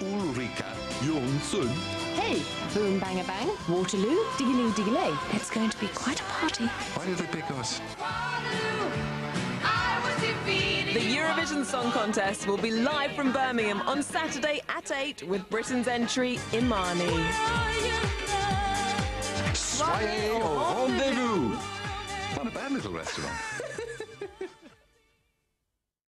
Ulrika Jonsson. Hey, boom bang a bang, Waterloo, diggiloo diggiley. It's going to be quite a party. Why did they pick us? The Eurovision Song Contest will be live from Birmingham on Saturday at 8 with Britain's entry Imaani. Soyez au rendezvous. Not a bad little restaurant.